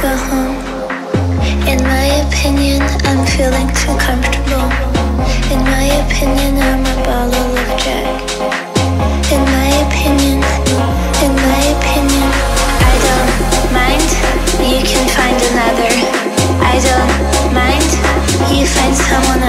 go home. In my opinion, I'm feeling too comfortable. In my opinion, I'm a bottle of Jack. In my opinion, in my opinion, I don't mind. You can find another. I don't mind. You find someone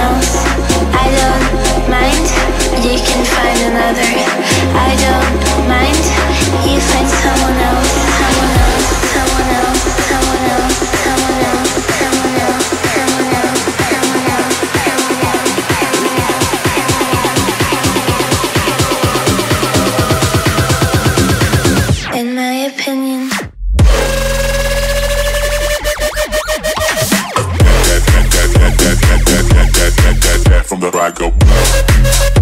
that I go.